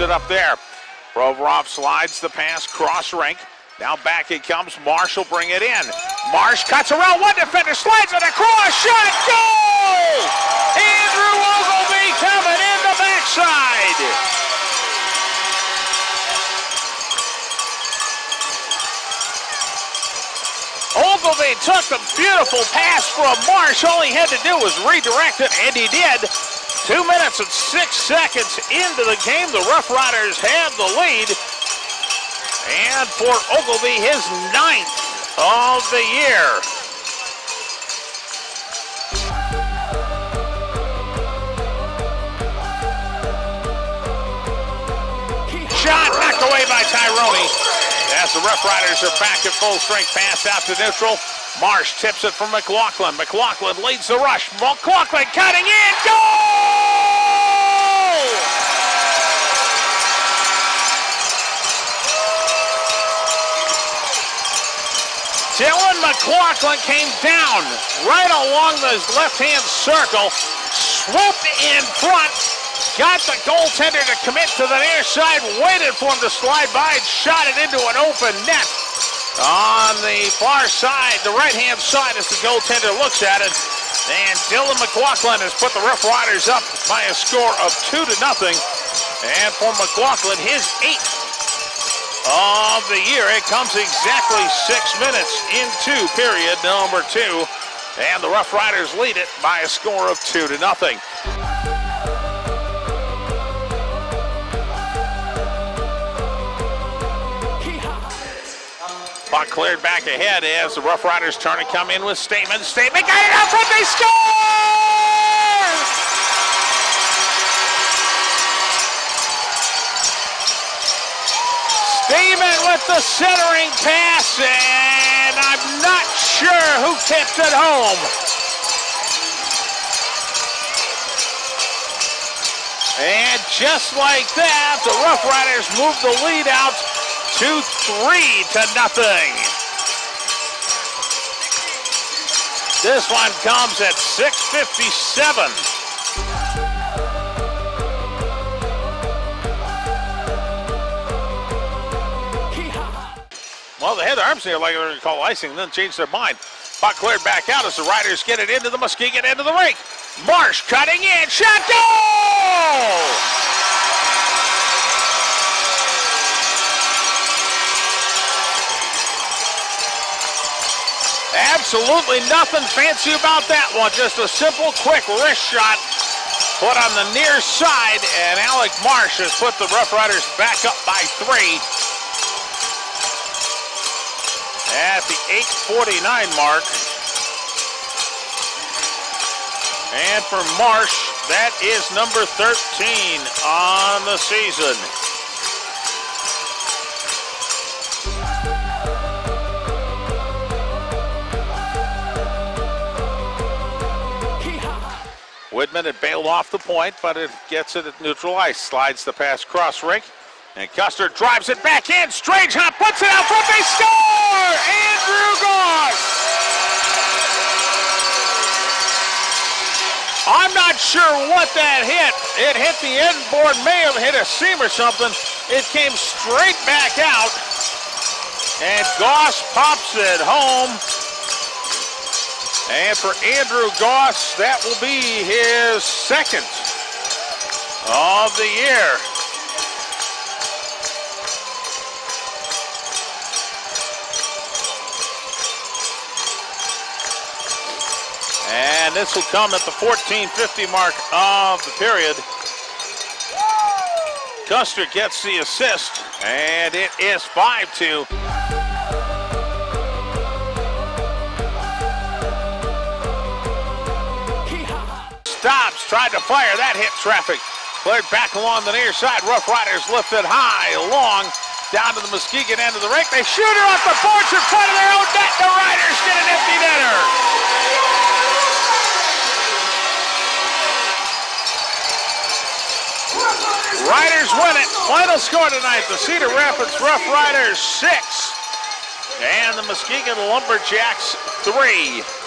it up there. Provorov slides the pass cross rink. Now back it comes. Marshall bring it in. Marsh cuts around one defender, slides it across, shot, goal! Andrew Oglevie coming in the backside. Oglevie took the beautiful pass from Marsh. All he had to do was redirect it, and he did. Two minutes and six seconds into the game, the Rough Riders have the lead. And for Oglevie, his ninth of the year. Shot knocked away by Tyrone. As the Rough Riders are back at full strength, pass out to neutral. Marsh tips it from McLaughlin. McLaughlin leads the rush. McLaughlin cutting in. Goal! Dylan McLaughlin came down right along the left-hand circle, swooped in front, Got the goaltender to commit to the near side, waited for him to slide by and shot it into an open net. On the far side, the right-hand side as the goaltender looks at it. And Dylan McLaughlin has put the Rough Riders up by a score of two to nothing. And for McLaughlin, his eighth of the year. It comes exactly six minutes into period number two. And the Rough Riders lead it by a score of two to nothing. Puck cleared back ahead as the Rough Riders turn and come in with Steman. Steman got it out front, they score! Steman with the centering pass, and I'm not sure who tipped it home. And just like that, the Rough Riders move the lead out to three to nothing. This one comes at 657. Well, the Heather Arms here like they're going to call icing, and then change their mind. Puck cleared back out as the Riders get it into the Muskegon end of the rink. Marsh cutting in, shot goal! Absolutely nothing fancy about that one. Just a simple, quick wrist shot put on the near side, and Alec Marsh has put the Rough Riders back up by three. At the 8.49 mark. And for Marsh, that is number 13 on the season. Whitman had bailed off the point, but it gets it at neutral ice. Slides the pass cross rink. And Kuster drives it back in. Strange hop puts it out front. They score! Andrew Gaus! I'm not sure what that hit. It hit the end board, may have hit a seam or something. It came straight back out. And Gaus pops it home. And for Andrew Gaus, that will be his second of the year. And this will come at the 1450 mark of the period. Kuster gets the assist, and it is 5-2. stops, tried to fire. That hit traffic. Cleared back along the near side. Rough Riders lifted high, long, down to the Muskegon end of the rink. They shoot her off the boards in front of their own net. The Riders get an empty netter. Riders win it. Final score tonight, the Cedar Rapids Rough Riders 6 and the Muskegon Lumberjacks 3.